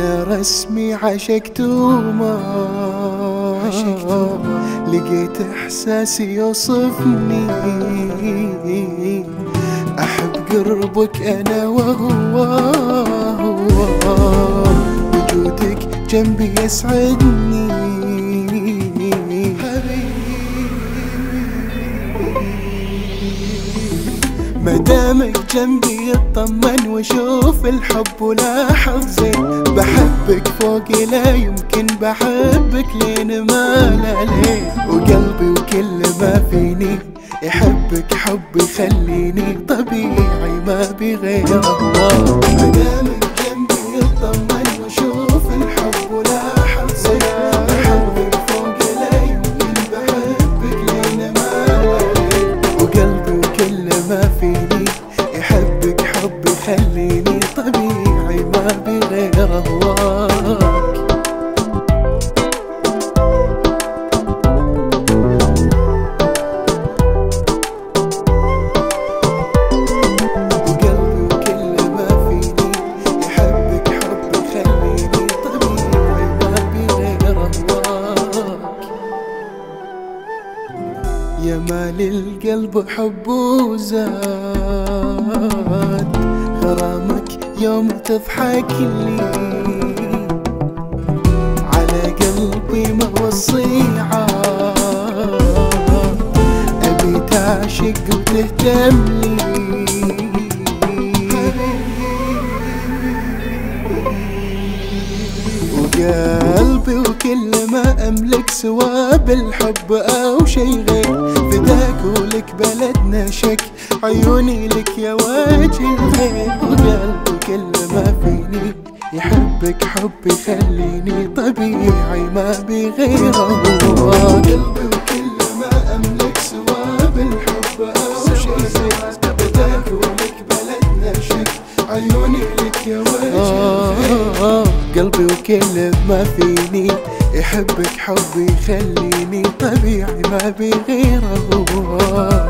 اسمي عشقت وما لقيت إحساسي يوصفني. أحب قربك أنا وهو. وجودك جنبي يسعدني. مدامك جنبي اطمن واشوف الحب ولاحظ زين. بحبك فوق لا يمكن بحبك لين ما لين. وقلبي وكل ما فيني يحبك حب يخليني طبيعي ما بغيره مدامك ما بغير هواك يا مال القلب حب وزاد غرامك يوم تضحك لي. على قلبي ما وصي عاد أبي تعشق وتهتم لي. وقلبي وكل ما أملك سوى بالحب أو شي غير. فداك ولك بلدنا شك. عيوني لك يا وجه الخير وقلبي كل ما فيني يحبك حب يخليني طبيعي ما بغيره قلبي ما أملك بالحب أو بلدنا شك. عيوني لك يا وجه قلبي وكل ما فيني يحبك حب يخليني طبيعي ما بغيره.